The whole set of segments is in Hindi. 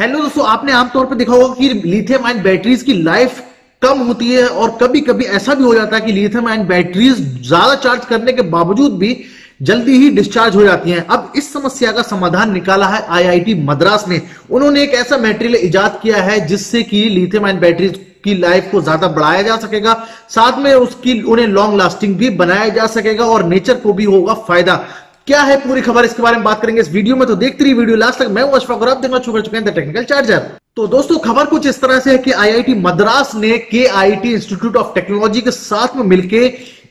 हेलो दोस्तों, आपने आमतौर पर देखा होगा कि लिथियम आयन बैटरीज की लाइफ कम होती है और कभी कभी ऐसा भी हो जाता है कि लिथियम आयन बैटरीज ज़्यादा चार्ज करने के बावजूद भी जल्दी ही डिस्चार्ज हो जाती हैं। अब इस समस्या का समाधान निकाला है आईआईटी मद्रास ने। उन्होंने एक ऐसा मटेरियल इजाद किया है जिससे कि लिथियम आयन बैटरीज की लाइफ को ज़्यादा बढ़ाया जा सकेगा। साथ में उसकी उन्हें लॉन्ग लास्टिंग भी बनाया जा सकेगा और नेचर को भी होगा फ़ायदा। क्या है पूरी खबर? इसके बारे में बात करेंगे इस वीडियो में। तो देखते रहिए वीडियो। लास्ट तक मैं हूँ आप देखना शुरू चुके हैं टेक्निकल चार्जर तो दोस्तों, खबर कुछ इस तरह से है कि आईआईटी मद्रास ने के इंस्टीट्यूट ऑफ़ टेक्नोलॉजी के साथ में मिलकर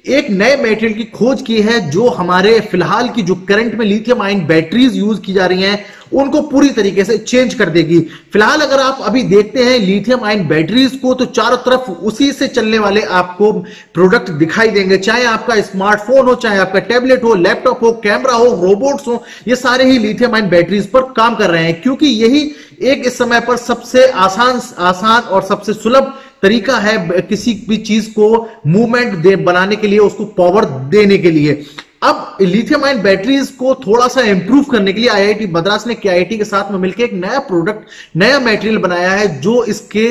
एक नए मेटेरियल की खोज की है जो हमारे फ़िलहाल की जो करंट में लिथियम आयन बैटरीज यूज़ की जा रही हैं, उनको पूरी तरीके से चेंज कर देगी। फ़िलहाल अगर आप अभी देखते हैं लिथियम आयन बैटरीज को तो चारों तरफ़ उसी से चलने वाले आपको प्रोडक्ट दिखाई देंगे। चाहे आपका स्मार्टफ़ोन हो, चाहे आपका टैबलेट हो लैपटॉप हो कैमरा हो रोबोट्स हो, ये सारे ही लिथियम आयन बैटरीज पर काम कर रहे हैं। क्योंकि यही एक इस समय पर सबसे आसान आसान और सबसे सुलभ तरीका है किसी भी चीज़ को मूवमेंट बनाने के लिए, उसको पावर देने के लिए। अब लिथियम आयन बैटरीज को थोड़ा सा इंप्रूव करने के लिए आईआईटी मद्रास ने केआईटी के साथ में मिलकर एक नया प्रोडक्ट नया मटेरियल बनाया है, जो इसके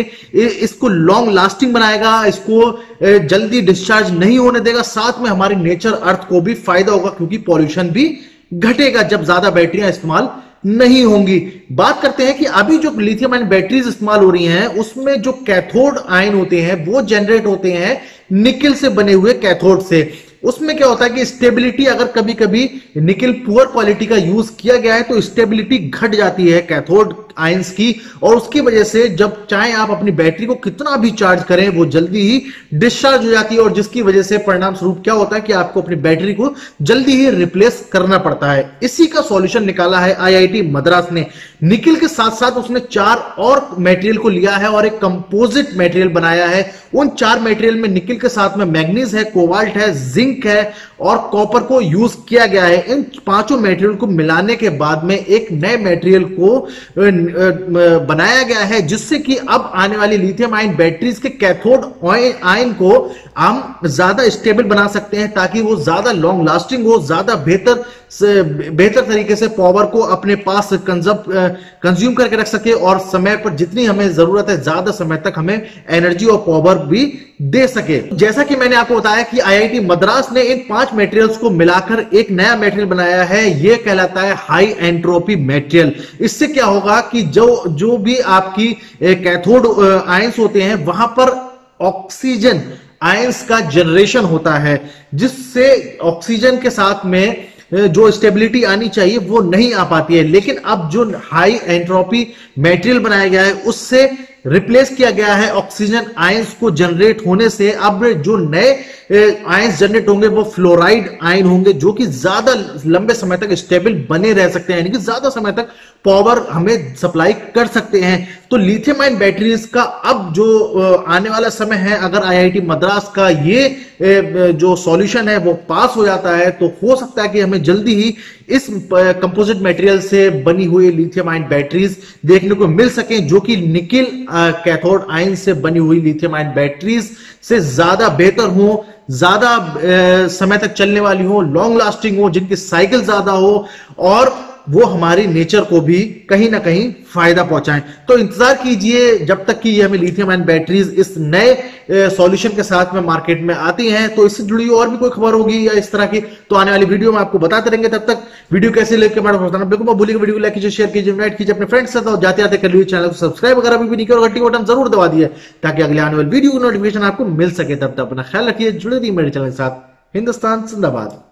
इसको लॉन्ग लास्टिंग बनाएगा, इसको जल्दी डिस्चार्ज नहीं होने देगा। साथ में हमारे नेचर अर्थ को भी फ़ायदा होगा, क्योंकि पॉल्यूशन भी घटेगा जब ज़्यादा बैटरियाँ इस्तेमाल नहीं होंगी। बात करते हैं कि अभी जो लिथियम आयन बैटरीज इस्तेमाल हो रही हैं, उसमें जो कैथोड आयन होते हैं, वो जनरेट होते हैं निकिल से बने हुए कैथोड से। उसमें क्या होता है कि स्टेबिलिटी अगर कभी कभी निकिल पुअर क्वालिटी का यूज़ किया गया है तो स्टेबिलिटी घट जाती है कैथोड आयंस की और उसकी वजह से जब चाहे आप अपनी बैटरी को कितना भी चार्ज करें, वो जल्दी ही डिस्चार्ज हो जाती है और जिसकी वजह से परिणाम स्वरूप क्या होता है कि आपको अपनी बैटरी को जल्दी ही रिप्लेस करना पड़ता है। इसी का सॉल्यूशन निकाला है आईआईटी मद्रास ने। निकिल के साथ साथ उसने चार और मेटेरियल को लिया है और एक कंपोजिट मेटेरियल बनाया है। उन चार मेटेरियल में निकिल के साथ में मैग्नीज है कोवाल्ट है, जिंक है और कॉपर को यूज़ किया गया है। इन पाँचों मेटेरियल को मिलाने के बाद में एक नए मेटेरियल को बनाया गया है, जिससे कि अब आने वाली लिथियम आयन बैटरीज के कैथोड आयन को हम ज़्यादा स्टेबल बना सकते हैं ताकि वो ज़्यादा लॉन्ग लास्टिंग हो, ज़्यादा बेहतर बेहतर तरीके से पावर को अपने पास कंजर्व कंज्यूम करके रख सके और समय पर जितनी हमें ज़रूरत है, ज़्यादा समय तक हमें एनर्जी और पावर भी दे सके। जैसा कि मैंने आपको बताया कि आईआईटी मद्रास ने इन पाँच मटेरियल्स को मिलाकर एक नया मटेरियल बनाया है यह कहलाता है हाई एंट्रोपी मटेरियल इससे क्या होगा कि जो जो भी आपकी कैथोड आयंस होते हैं, वहाँ पर ऑक्सीजन आयंस का जनरेशन होता है, जिससे ऑक्सीजन के साथ में जो स्टेबिलिटी आनी चाहिए, वो नहीं आ पाती है। लेकिन अब जो हाई एंट्रोपी मेटेरियल बनाया गया है, उससे रिप्लेस किया गया है ऑक्सीजन आयंस को जनरेट होने से। अब जो नए आयंस जनरेट होंगे, वो फ्लोराइड आयन होंगे, जो कि ज़्यादा लंबे समय तक स्टेबल बने रह सकते हैं। यानी कि ज़्यादा समय तक पावर हमें सप्लाई कर सकते हैं। तो लिथियम आयन बैटरीज का अब जो आने वाला समय है, अगर आईआईटी मद्रास का ये जो सॉल्यूशन है, वो पास हो जाता है तो हो सकता है कि हमें जल्दी ही इस कंपोजिट मटेरियल से बनी हुई लिथियम आयन बैटरीज देखने को मिल सके, जो कि निकिल कैथोड आयन से बनी हुई लिथियम आयन बैटरीज से ज़्यादा बेहतर हो, ज़्यादा समय तक चलने वाली हो लॉन्ग लास्टिंग हो, जिनकी साइकिल ज़्यादा हो, और वो हमारी नेचर को भी कहीं ना कहीं फ़ायदा पहुंचाएँ। तो इंतज़ार कीजिए, जब तक कि ये हमें लिथियम आयन बैटरीज इस नए सॉल्यूशन के साथ में मार्केट में आती हैं तो इससे जुड़ी और भी कोई खबर होगी या इस तरह की तो आने वाली वीडियो में आपको बताते रहेंगे तब तक। वीडियो कैसे लेकर मैडम बताना बिल्कुल भूलिए वीडियो लाइक कीजिए शेयर कीजिए इन्वाइट कीजिए अपने फ्रेंड्स से जाते जाते कर लीजिए चैनल को सब्सक्राइब अगर अभी भी नहीं किया बटन ज़रूर दबा दिए, ताकि अगले आने वाली वीडियो की नोटिफिकेशन आपको मिल सके। तब तक अपना ख्याल रखिए, जुड़े रहिए मेरे चैनल के साथ। हिंदुस्तान, जिंदाबाद।